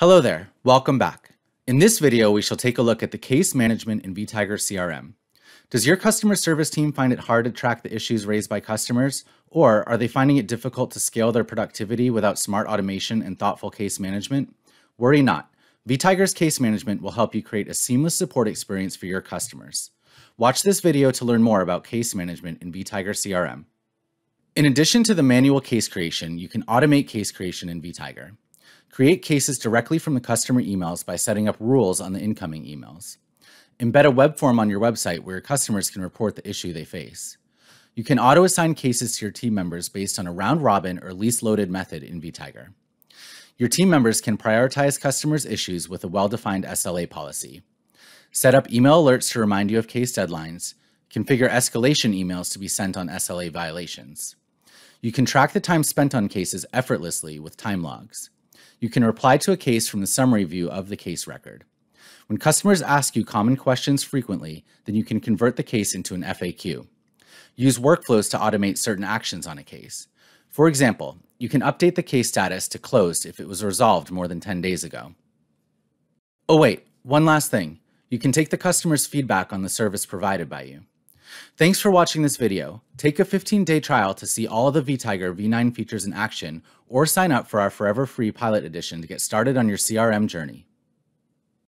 Hello there, welcome back. In this video, we shall take a look at the case management in vTiger CRM. Does your customer service team find it hard to track the issues raised by customers, or are they finding it difficult to scale their productivity without smart automation and thoughtful case management? Worry not. vTiger's case management will help you create a seamless support experience for your customers. Watch this video to learn more about case management in vTiger CRM. In addition to the manual case creation, you can automate case creation in vTiger. Create cases directly from the customer emails by setting up rules on the incoming emails. Embed a web form on your website where your customers can report the issue they face. You can auto-assign cases to your team members based on a round-robin or least-loaded method in vTiger. Your team members can prioritize customers' issues with a well-defined SLA policy. Set up email alerts to remind you of case deadlines. Configure escalation emails to be sent on SLA violations. You can track the time spent on cases effortlessly with time logs you can reply to a case from the summary view of the case record. When customers ask you common questions frequently, then you can convert the case into an FAQ. Use workflows to automate certain actions on a case. For example, you can update the case status to closed if it was resolved more than 10 days ago. Oh wait, one last thing. You can take the customer's feedback on the service provided by you. Thanks for watching this video. Take a 15-day trial to see all of the vTiger V9 features in action or sign up for our forever free pilot edition to get started on your CRM journey.